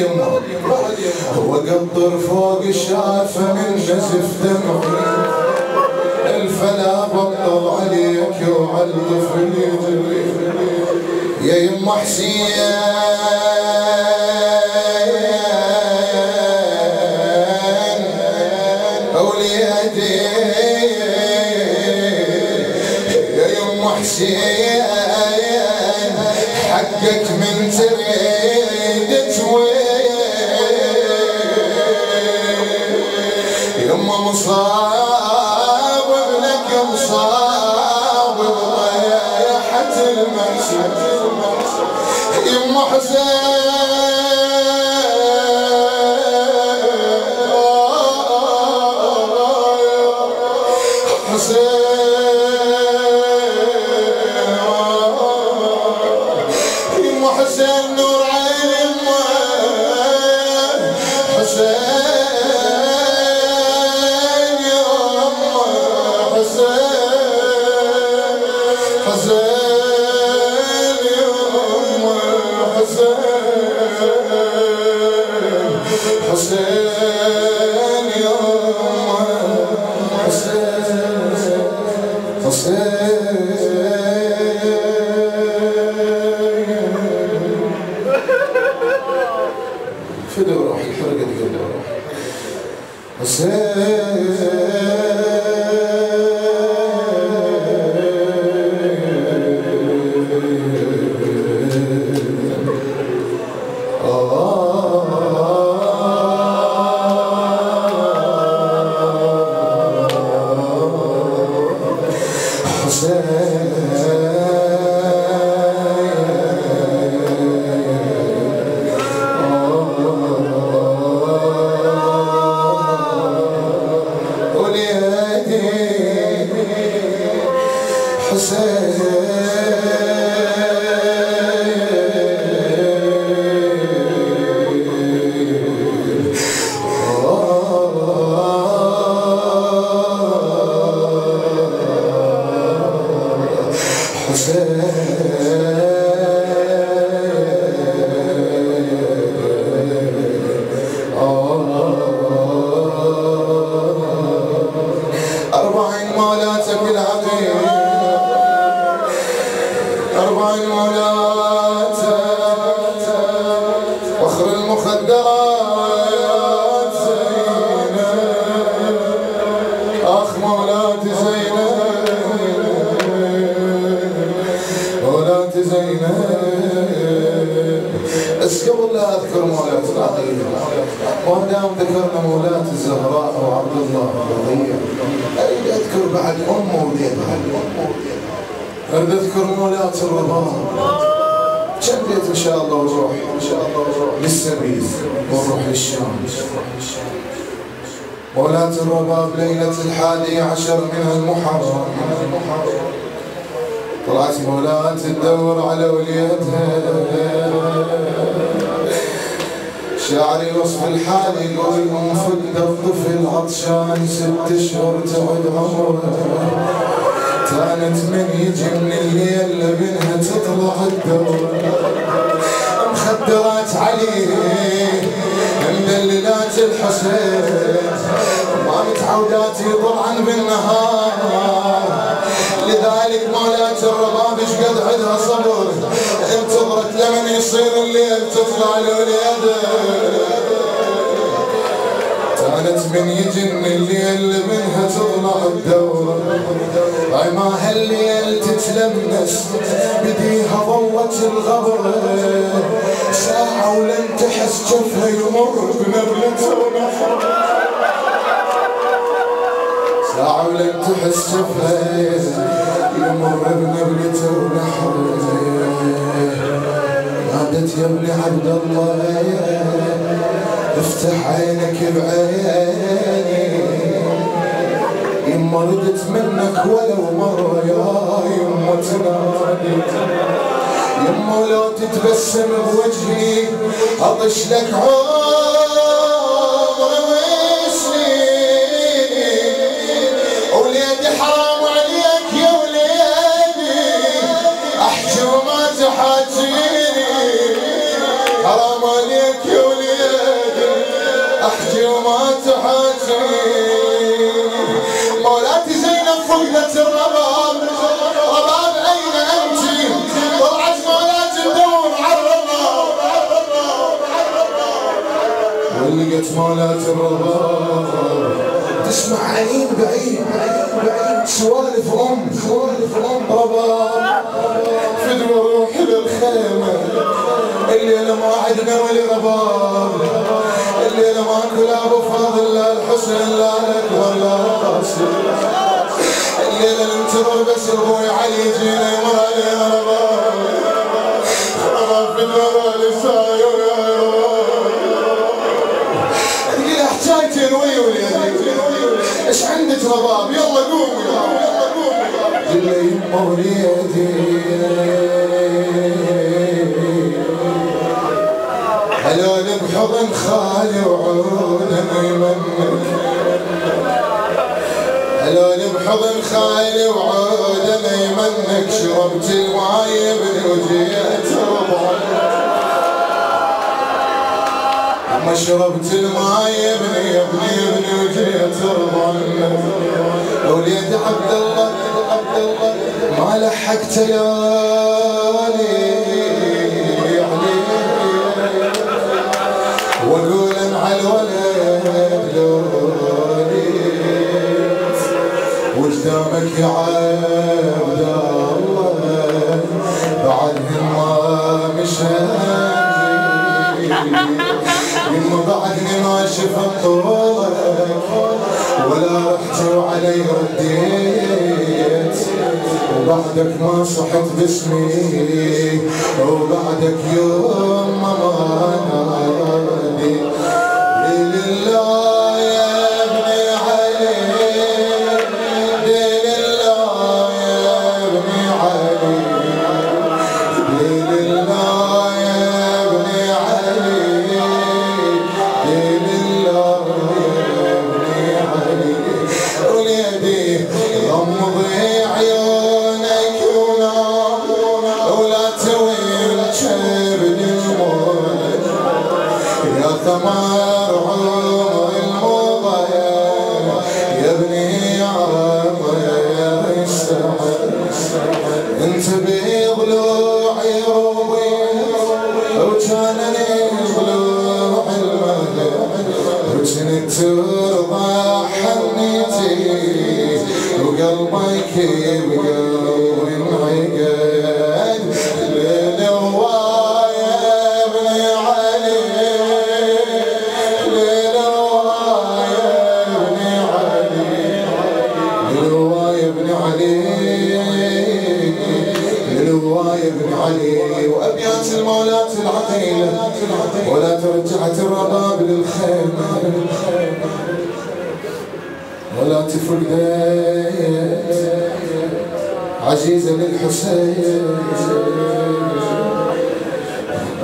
يمه وقطر فوق الشافه من نزف دمعي الفلا بطل عليك وعلى يجري يا يما حسين اوليادي يا يما حسين. المحسن يما حسين. حسين وخر المخدرات زينب. أخ مولاتي زينب. مولاتي زينب. بس قبل لا أذكر مولاتي العظيمة ما دام ذكرنا مولاتي الزهراء وعبد الله الرضيع أريد أذكر بعد أم وليدها أريد أذكر مولاتي الرضاع كم بيت إن شاء الله ونروح إن شاء الله ونروح للسبيل ونروح للشام مولاة الرباب ليلة الحادي عشر من المحرم. طلعت مولاة تدور على وليتها. شاعري وصف الحال يقول ام فد الطفل عطشان ست أشهر تعد عمره كانت من يجي من الليل لبنها تطلع الدور. مخدرات عليه مدللات الحسين. ما متعودات يطلعن بالنهار. لذلك مولات الرباب قد عندها صبر. انتظرت لمن يصير الليل تطلع الوليده كانت من يجن الليل منها تطلع الدور أي ما هالليل تتلمس؟ بديها ضوت الغبر. ساعة ولن تحس جفها يمر بنبلته ونحر ساعة ولن تحس جفها يمر بنبلته ونحر نادت يا ابن عبد الله افتح عينك بعيني. ردت منك ولو مرة يا يما تنادي يما لو تتبسم بوجهي أطش لك عمر ولقيت الرمضان رمضان أين أنت؟ طلعت مولاة النور عر تسمع عين بعين بعين بعين سوالف أم سوالف أم رمضان فدوى روحي للخيمة الليلة ما عدنا ولا رباب الليلة ما كل أبو فاضل لا الحسن لا الأكبر الليلة ننتظر بس أبوي علي يجينا يمر علينا رباب رباب في الورى لساير يا رباب تقول حكايتين وي وليدي إيش عندك رباب يلا قومي يلا قومي قل لي يمه وليدي هلال بحضن خالي وعوده يمنك هلال بحضن خالي وعودة يمنك شربت الماي ابني وجيت ما شربت الماي ابني ابني ابني وجيت رضعنا وليد عبد الله عبد الله ما لحقت ليالي وقدامك يا عبد الله بعدهم ما مشى يما بعدني ما شفت طولك ولا رحت وعلي رديت وبعدك ما صحت باسمي وبعدك يوم ما نادي لله وكنت ترضى حنيتي وقلبك بقلبي انعقد للواي يا ابن علي للواي يا ابن علي للواي ابن علي للواي ابن علي وأبيات المولات العقيلة. ولا ترجعت الرباب للخيمه ولا تفرق. ديت عزيزه للحسين.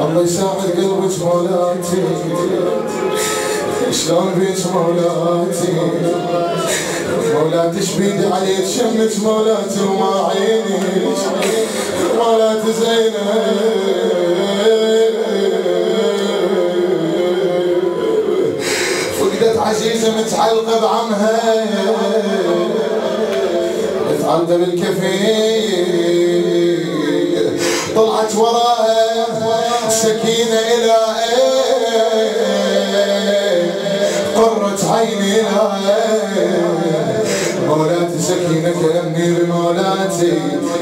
الله يساعد قلبك مولاتي. شلون بيك مولاتي؟ مولاتي شبيدي عليك شمك مولاتي وما عيني. مولاتي زينب فقدت عزيزة متعلقة بعمها. متعلقة بالكفين طلعت وراها سكينة إلى قرت عيني إلى مولاتي سكينة كلمني بمولاتي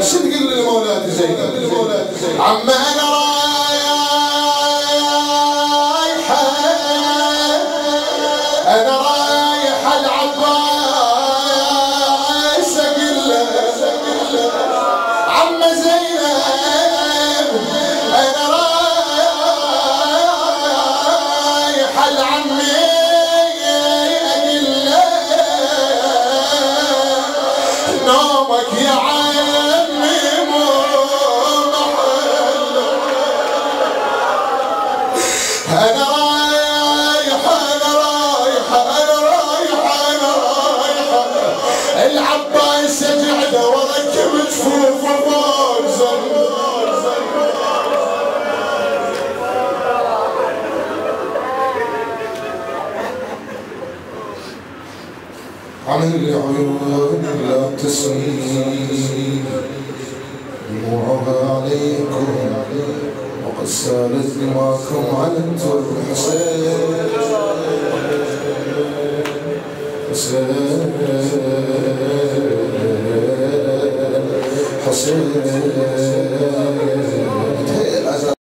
شو تقول لمولاتي زينب؟ عم العيون لا تسمين دموعها عليكم وقد سالت دماكم على الترب حسين حسين حسين